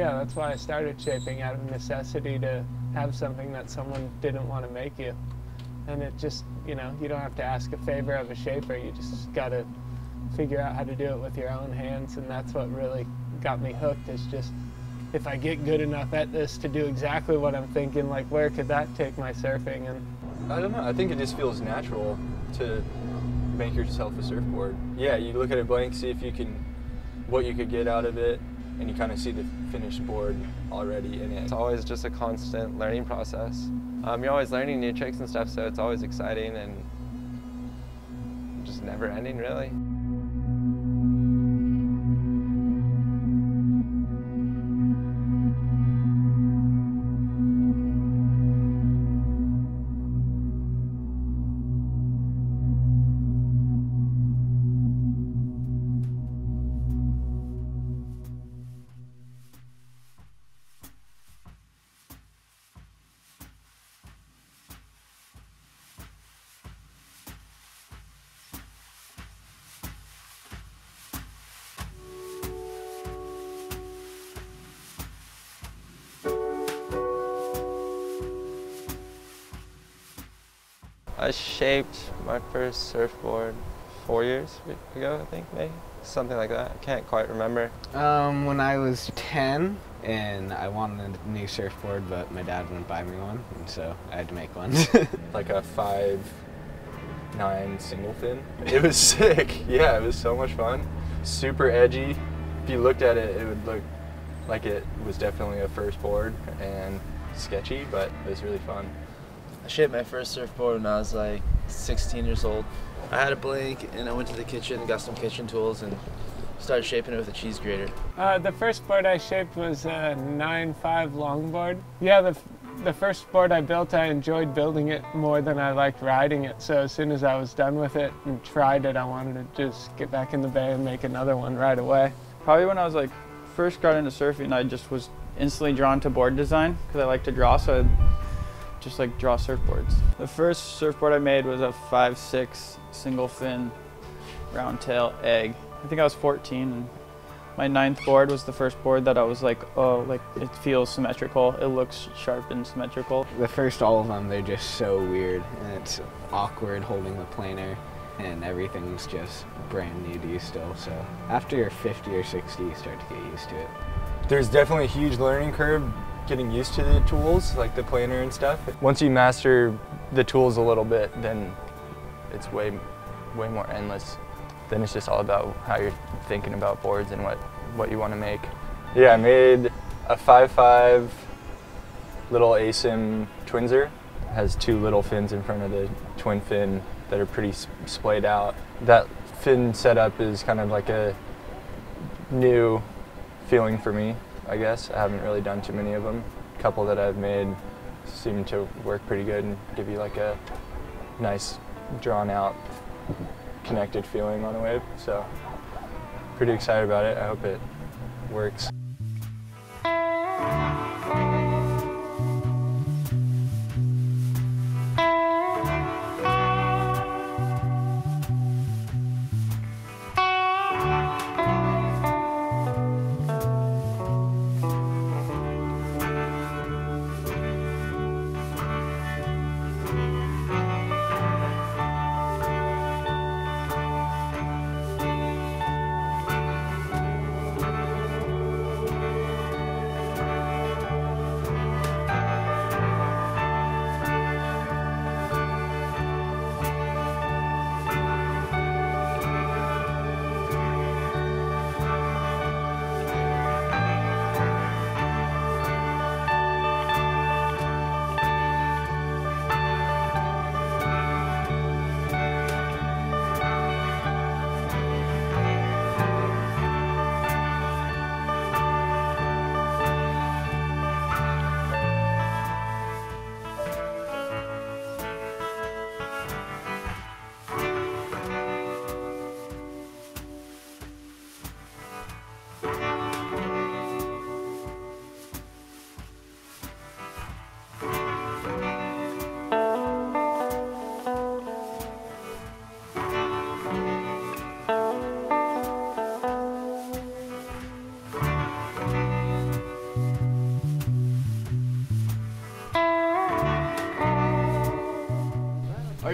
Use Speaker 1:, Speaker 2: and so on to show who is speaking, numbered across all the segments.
Speaker 1: yeah, that's why I started shaping out of necessity to have something that someone didn't want to make you. And it just, you know, you don't have to ask a favor of a shaper. You just got to figure out how to do it with your own hands. And that's what really got me hooked is just if I get good enough at this to do exactly what I'm thinking, like where could that take my surfing? And
Speaker 2: I don't know. I think it just feels natural to make yourself a surfboard. Yeah, you look at a blank, see if you can, what you could get out of it, and you kind of see the finished board already in it.
Speaker 3: It's always just a constant learning process. Um, you're always learning new tricks and stuff, so it's always exciting and just never ending, really. I shaped my first surfboard four years ago, I think, maybe. Something like that. I can't quite remember.
Speaker 4: Um, when I was 10 and I wanted a new surfboard, but my dad wouldn't buy me one, and so I had to make one.
Speaker 2: like a five nine single fin. It was sick. Yeah, it was so much fun. Super edgy. If you looked at it, it would look like it was definitely a first board and sketchy, but it was really fun.
Speaker 5: I shaped my first surfboard when I was like 16 years old. I had a blank and I went to the kitchen and got some kitchen tools and started shaping it with a cheese grater.
Speaker 1: Uh, the first board I shaped was a 9.5 longboard. Yeah, the, the first board I built, I enjoyed building it more than I liked riding it. So as soon as I was done with it and tried it, I wanted to just get back in the bay and make another one right away.
Speaker 6: Probably when I was like first got into surfing, I just was instantly drawn to board design because I like to draw. So I'd just like draw surfboards. The first surfboard I made was a five six single fin round tail egg. I think I was 14 and my ninth board was the first board that I was like, oh, like it feels symmetrical. It looks sharp and symmetrical.
Speaker 4: the first all of them, they're just so weird and it's awkward holding the planer and everything's just brand new to you still. So after you're 50 or 60, you start to get used to it.
Speaker 2: There's definitely a huge learning curve getting used to the tools, like the planer and stuff. Once you master the tools a little bit, then it's way, way more endless. Then it's just all about how you're thinking about boards and what, what you want to make. Yeah, I made a 5.5 little ASIM Twinser. It has two little fins in front of the twin fin that are pretty splayed out. That fin setup is kind of like a new feeling for me, I guess. I haven't really done too many of them. A couple that I've made seem to work pretty good and give you like a nice drawn out connected feeling on a wave. So pretty excited about it. I hope it works.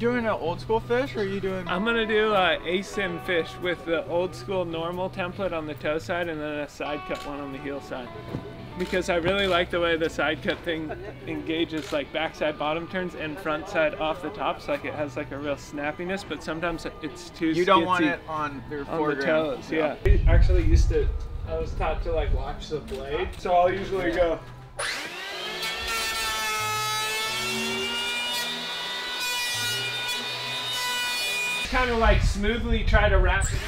Speaker 6: You doing an old school fish or are you doing?
Speaker 1: I'm gonna do uh, a asim fish with the old school normal template on the toe side and then a side cut one on the heel side. Because I really like the way the side cut thing engages like backside bottom turns and front side off the tops. Like it has like a real snappiness, but sometimes it's too
Speaker 6: you don't want it on your
Speaker 1: on the toes. Yeah. I actually used to. I was taught to like watch the blade, so I'll usually go. Kind of like smoothly try to wrap it.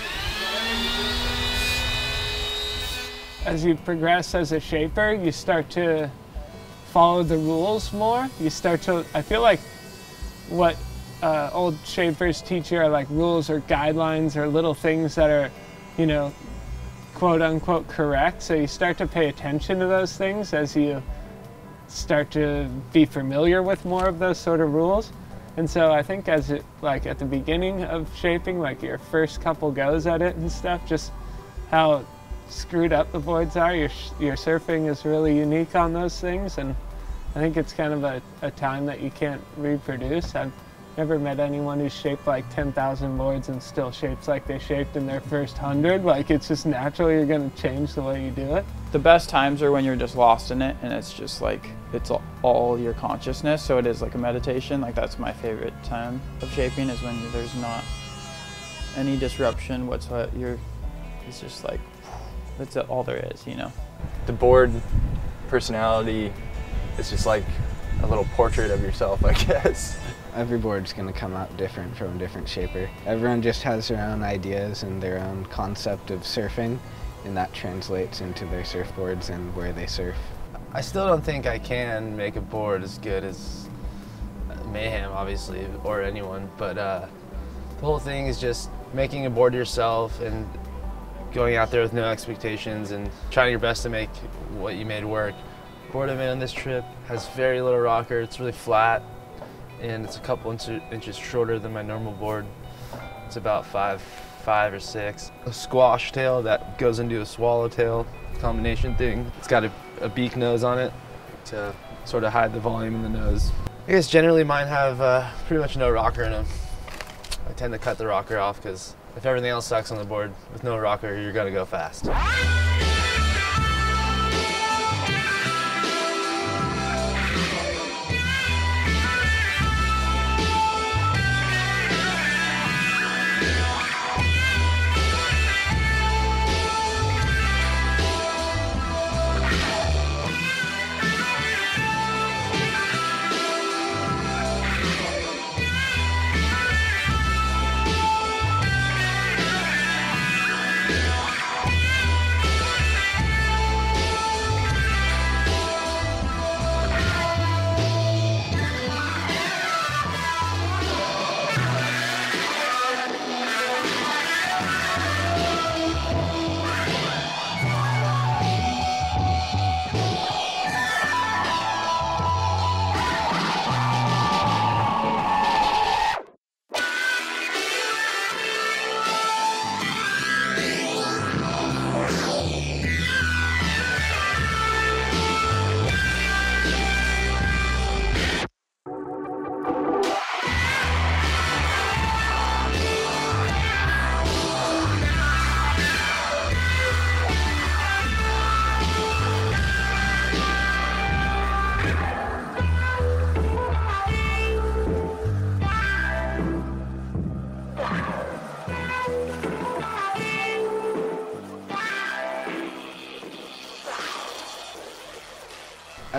Speaker 1: As you progress as a shaper, you start to follow the rules more. You start to, I feel like what uh, old shapers teach you are like rules or guidelines or little things that are, you know, quote unquote correct. So you start to pay attention to those things as you start to be familiar with more of those sort of rules. And so I think as it like at the beginning of shaping, like your first couple goes at it and stuff, just how screwed up the voids are. Your your surfing is really unique on those things, and I think it's kind of a, a time that you can't reproduce. I've never met anyone who's shaped like 10,000 boards and still shapes like they shaped in their first hundred. Like it's just natural. You're gonna change the way you do it.
Speaker 6: The best times are when you're just lost in it and it's just like it's all- all your consciousness. So it is like a meditation. Like that's my favorite time of shaping is when there's not any disruption whatsoever. You're it's just like that's all there is, you know.
Speaker 2: The board personality is just like a little portrait of yourself, I guess.
Speaker 4: Every board's going to come out different from a different shaper. Everyone just has their own ideas and their own concept of surfing, and that translates into their surfboards and where they surf.
Speaker 5: I still don't think I can make a board as good as Mayhem, obviously, or anyone. But uh, the whole thing is just making a board yourself and going out there with no expectations and trying your best to make what you made work. Board made on this trip has very little rocker. It's really flat, and it's a couple inch- inches shorter than my normal board. It's about five, five or six. A squash tail that goes into a swallowtail combination thing. It's got a, a beak nose on it to sort of hide the volume in the nose. I guess generally mine have uh, pretty much no rocker in them. I tend to cut the rocker off because if everything else sucks on the board with no rocker, you're gonna go fast.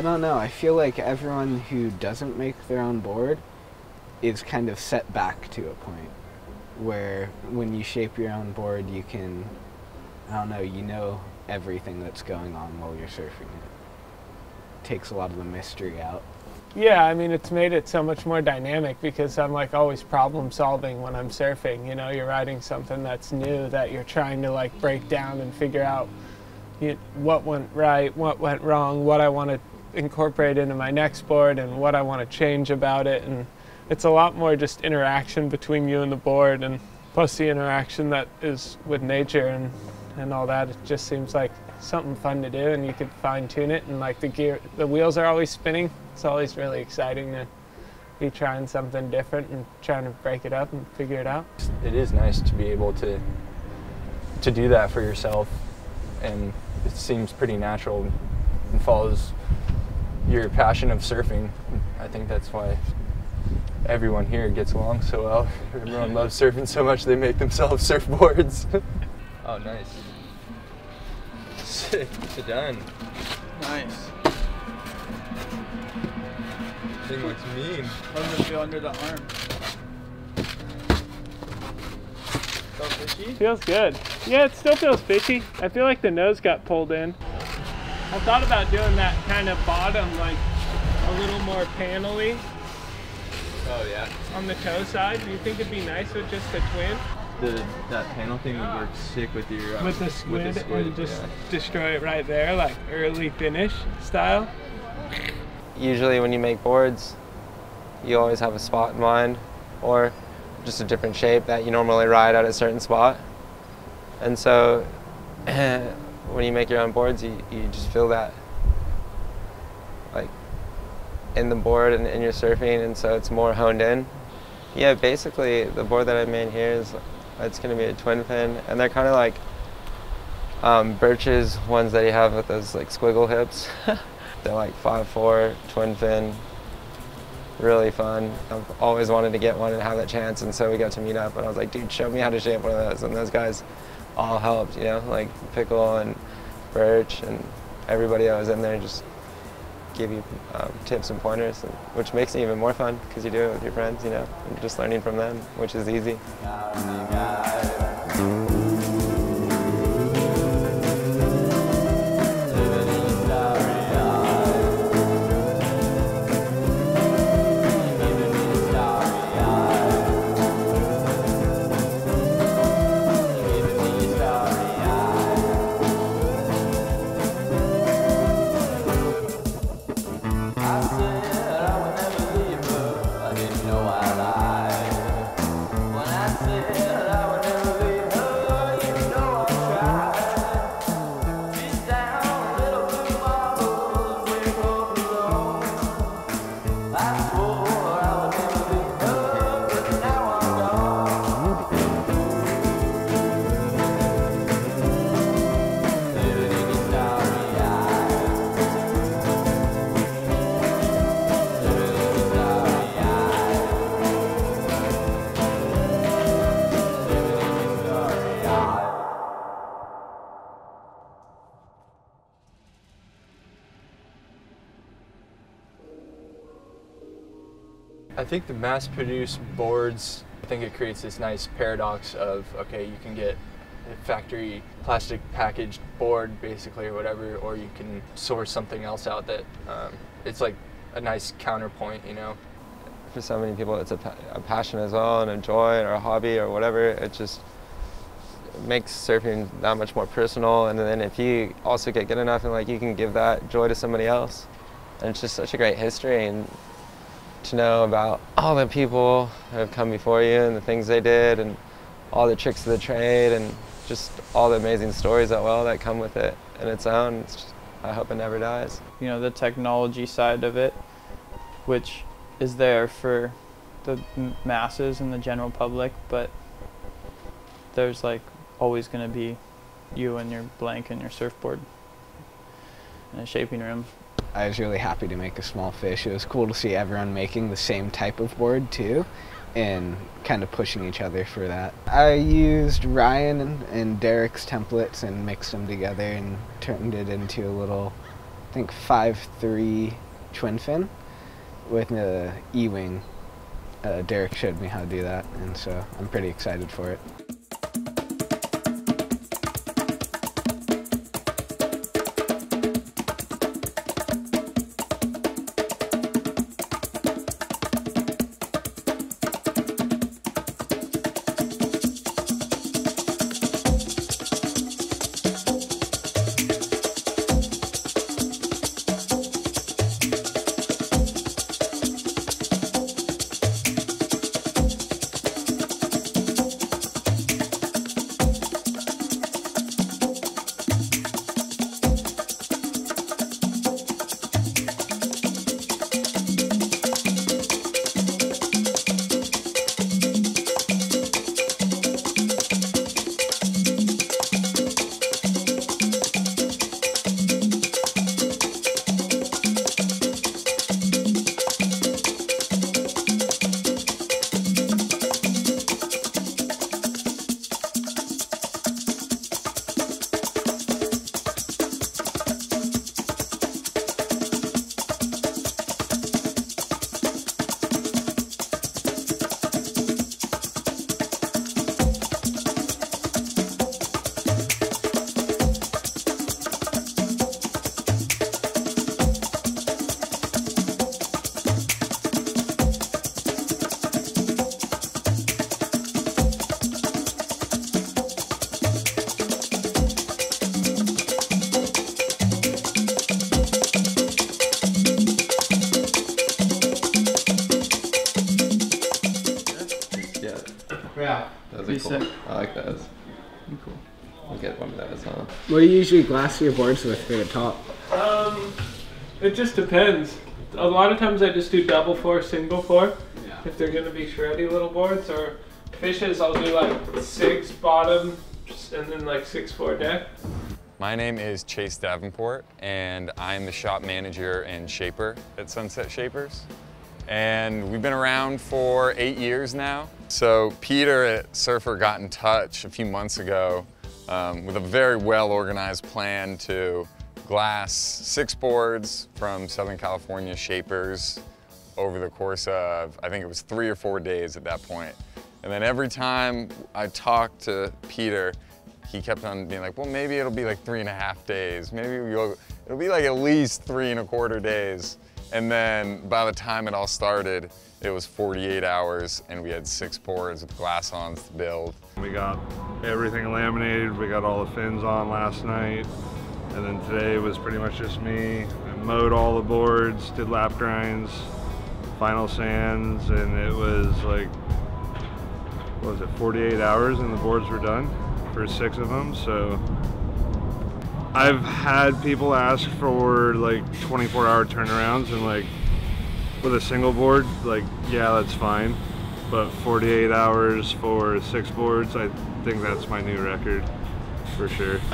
Speaker 4: I don't know. I feel like everyone who doesn't make their own board is kind of set back to a point where when you shape your own board, you can, I don't know, you know everything that's going on while you're surfing it. Takes a lot of the mystery out.
Speaker 1: Yeah, I mean, it's made it so much more dynamic because I'm like always problem solving when I'm surfing. You know, you're riding something that's new that you're trying to like break down and figure out you, what went right, what went wrong, what I want to incorporate into my next board, and what I want to change about it. And it's a lot more just interaction between you and the board, and plus the interaction that is with nature and and all that. It just seems like something fun to do, and you could fine tune it. And like the gear, the wheels are always spinning. It's always really exciting to be trying something different and trying to break it up and figure it out.
Speaker 2: It is nice to be able to to do that for yourself, and it seems pretty natural and follows your passion of surfing. I think that's why everyone here gets along so well. Everyone loves surfing so much they make themselves surfboards. oh, nice. Sick. It's done.
Speaker 6: Nice.
Speaker 2: Thing looks mean.
Speaker 6: How does it feel under the arm? So fishy?
Speaker 1: Feels good. Yeah, it still feels fishy. I feel like the nose got pulled in. I thought about doing that kind of bottom, like a little more panely
Speaker 2: Oh yeah.
Speaker 1: on the toe side. Do you think it'd be nice with just a twin?
Speaker 2: The that panel thing would work sick with your uh,
Speaker 1: With the squid, with the
Speaker 2: squid,
Speaker 1: and just
Speaker 2: yeah.
Speaker 1: destroy it right there, like early finish style.
Speaker 3: Usually when you make boards, you always have a spot in mind or just a different shape that you normally ride at a certain spot. And so when you make your own boards, you, you just feel that like in the board and in your surfing and so it's more honed in. Yeah, basically the board that I made here is it's going to be a twin fin and they're kind of like um, Burch's ones that you have with those like squiggle hips. They're like 5'4", twin fin, really fun. I've always wanted to get one and have that chance, and so we got to meet up. And I was like, dude, show me how to shape one of those. And those guys all helped, you know, like Pickle and Burch and everybody that was in there just give you um, tips and pointers, and, which makes it even more fun because you do it with your friends, you know, and just learning from them, which is easy.
Speaker 2: Think the mass-produced boards, I think it creates this nice paradox of okay, you can get a factory plastic packaged board basically or whatever, or you can source something else out that um, it's like a nice counterpoint, you know.
Speaker 3: for so many people it's a, a passion as well and a joy or a hobby or whatever it just makes surfing that much more personal and then if you also get good enough and like you can give that joy to somebody else and it's just such a great history and to know about all the people that have come before you and the things they did and all the tricks of the trade and just all the amazing stories that well that come with it and its own it's just, i hope it never dies
Speaker 6: you know, the technology side of it, which is there for the masses and the general public, but there's like always going to be you and your blank and your surfboard in a shaping room.
Speaker 4: I was really happy to make a small fish. It was cool to see everyone making the same type of board too and kind of pushing each other for that. I used Ryan and, Derrick's templates and mixed them together and turned it into a little, I think, 5-3 twin fin with an E-wing. Uh, Derek showed me how to do that and so I'm pretty excited for it.
Speaker 3: Like those.
Speaker 6: Cool.
Speaker 3: We'll get one of those, huh?
Speaker 4: What do you usually glass your boards with for the top?
Speaker 1: Um, it just depends. A lot of times I just do double four, single four. Yeah. If they're gonna be shreddy little boards or fishes, I'll do like six bottom and then like six four deck.
Speaker 7: My name is Chase Davenport, and I'm the shop manager and shaper at Sunset Shapers. And we've been around for eight years now. So Peter at Surfer got in touch a few months ago um, with a very well organized plan to glass six boards from Southern California Shapers over the course of, I think it was three or four days at that point. And then every time I talked to Peter, he kept on being like, well, maybe it'll be like three and a half days. Maybe it'll be like at least three and a quarter days. And then by the time it all started, it was 48 hours and we had six boards with glass-ons to build.
Speaker 8: We got everything laminated. We got all the fins on last night. And then today was pretty much just me. I mowed all the boards, did lap grinds, final sands, and it was like, what was it, 48 hours and the boards were done for six of them. So I've had people ask for like 24 hour turnarounds and like with a single board, like, yeah, that's fine. But 48 hours for six boards, I think that's my new record for sure.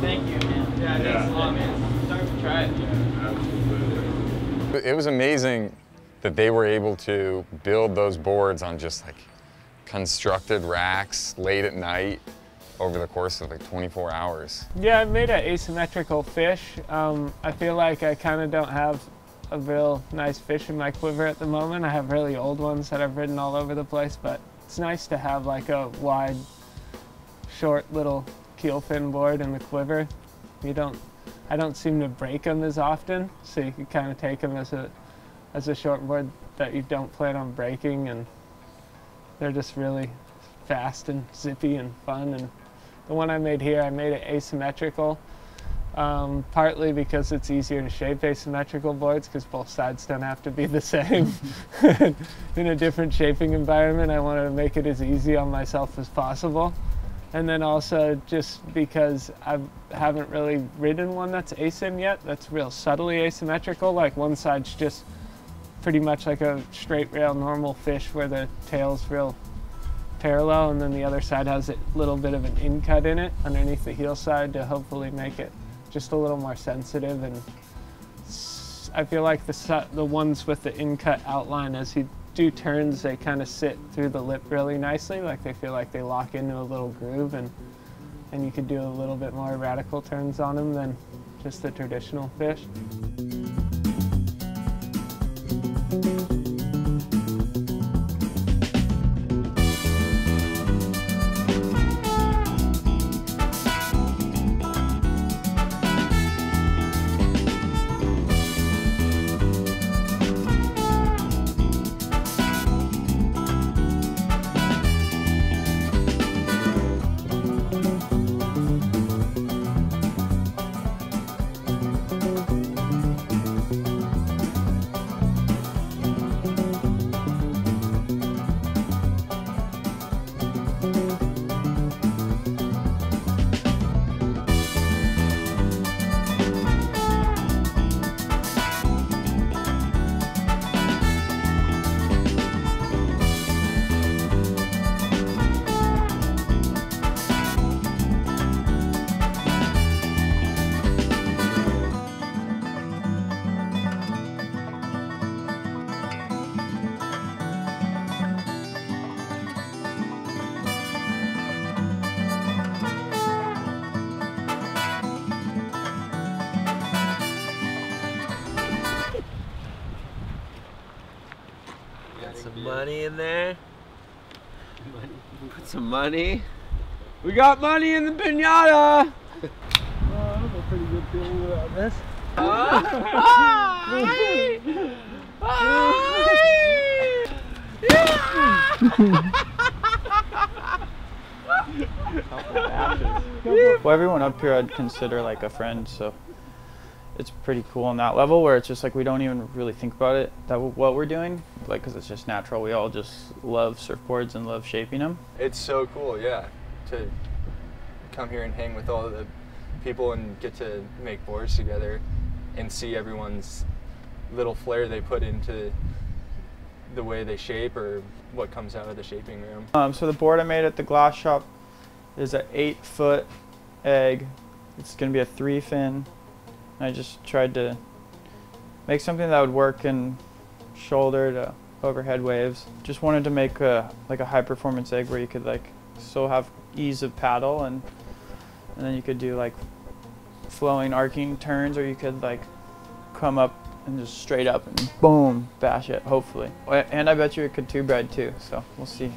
Speaker 1: Thank you, man. Yeah,
Speaker 8: thanks a lot,
Speaker 1: man. Start to try it.
Speaker 7: It was amazing that they were able to build those boards on just like constructed racks late at night over the course of like 24 hours.
Speaker 1: Yeah, I made an asymmetrical fish. Um, I feel like I kind of don't have a real nice fish in my quiver at the moment. I have really old ones that I've ridden all over the place, but it's nice to have like a wide, short little keel fin board in the quiver. You don't, I don't seem to break them as often, so you can kind of take them as a, as a short board that you don't plan on breaking, and they're just really fast and zippy and fun. And the one I made here, I made it asymmetrical, um, partly because it's easier to shape asymmetrical boards because both sides don't have to be the same. In a different shaping environment, I wanted to make it as easy on myself as possible. And then also just because I haven't really ridden one that's asim yet, that's real subtly asymmetrical. Like one side's just pretty much like a straight rail normal fish where the tail's real parallel and then the other side has a little bit of an in cut in it underneath the heel side to hopefully make it just a little more sensitive and I feel like the the ones with the in cut outline as you do turns they kind of sit through the lip really nicely like they feel like they lock into a little groove and and you could do a little bit more radical turns on them than just the traditional fish.
Speaker 3: Money in there. Put some money.
Speaker 6: We got money in the pinata! Well, pretty good feeling about this. Uh, hi! Hi! Yeah! well, everyone up here I'd consider like a friend, so it's pretty cool on that level where it's just like we don't even really think about it that w- what we're doing like because it's just natural. We all just love surfboards and love shaping them
Speaker 2: It's so cool, yeah, to come here and hang with all the people and get to make boards together and see everyone's little flair they put into the way they shape or what comes out of the shaping room.
Speaker 6: um, so the board i made at the glass shop is an eight foot egg. It's going to be a three fin i just tried to make something that would work in shoulder to overhead waves. Just wanted to make a like a high performance egg where you could like still have ease of paddle and and then you could do like flowing arcing turns or you could like come up and just straight up and boom bash it hopefully. And i bet you it could two bread too so we'll see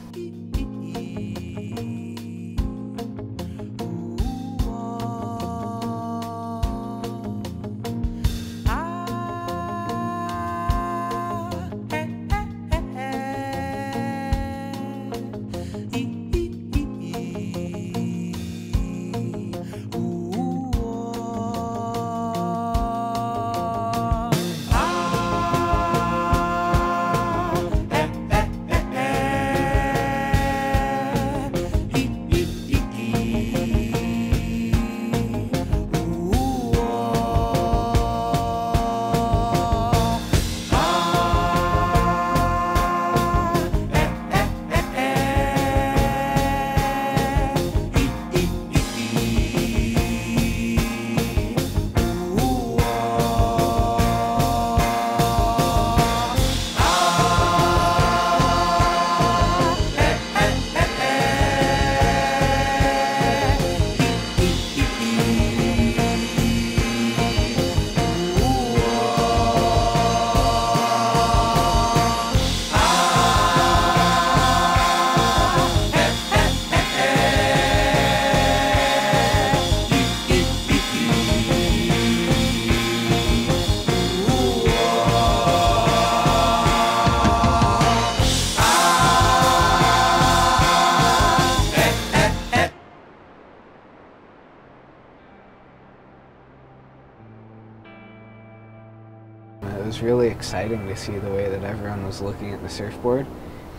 Speaker 4: exciting to see the way that everyone was looking at the surfboard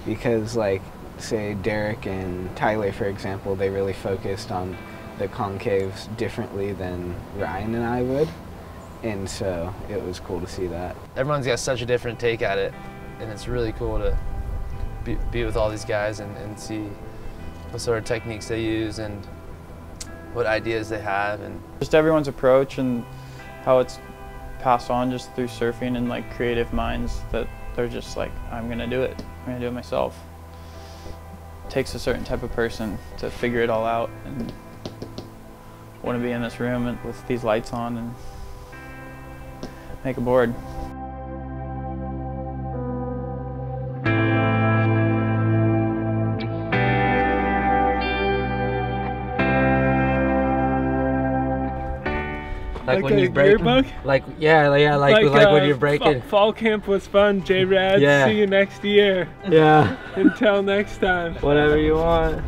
Speaker 4: because, like, say Derrick and Tyler, for example, they really focused on the concaves differently than Ryan and I would. And so it was cool to see that.
Speaker 5: Everyone's got such a different take at it, and it's really cool to be, be with all these guys and, and see what sort of techniques they use and what ideas they have. And
Speaker 6: just everyone's approach and how it's passed on just through surfing and like creative minds that they're just like i'm gonna do it. I'm gonna do it myself. Takes a certain type of person to figure it all out and want to be in this room with these lights on and make a board
Speaker 9: Like,
Speaker 1: Like
Speaker 9: when you break? Like yeah, like, yeah, like like, when
Speaker 1: uh,
Speaker 9: you're
Speaker 1: fa-
Speaker 9: breaking.
Speaker 1: fall camp was fun, J Rad.
Speaker 9: Yeah.
Speaker 1: See you next year.
Speaker 9: Yeah.
Speaker 1: Until next time.
Speaker 9: Whatever you want.